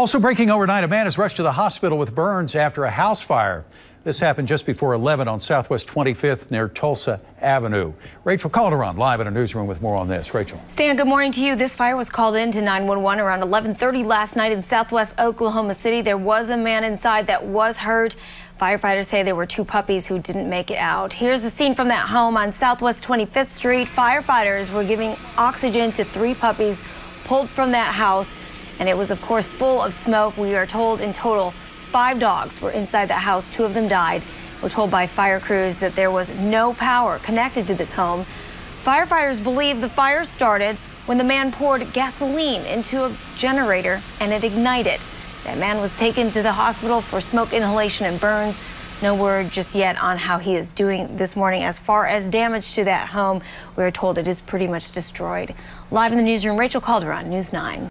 Also breaking overnight, a man is rushed to the hospital with burns after a house fire. This happened just before 11 on Southwest 25th near Tulsa Avenue. Rachel Calderon live in a newsroom with more on this. Rachel. Stan, good morning to you. This fire was called in to 911 around 11:30 last night in Southwest Oklahoma City. There was a man inside that was hurt. Firefighters say there were two puppies who didn't make it out. Here's the scene from that home on Southwest 25th Street. Firefighters were giving oxygen to three puppies pulled from that house and it was, of course, full of smoke. We are told in total five dogs were inside that house. Two of them died. We're told by fire crews that there was no power connected to this home. Firefighters believe the fire started when the man poured gasoline into a generator and it ignited. That man was taken to the hospital for smoke inhalation and burns. No word just yet on how he is doing this morning. As far as damage to that home, we are told it is pretty much destroyed. Live in the newsroom, Rachel Calderon, News 9.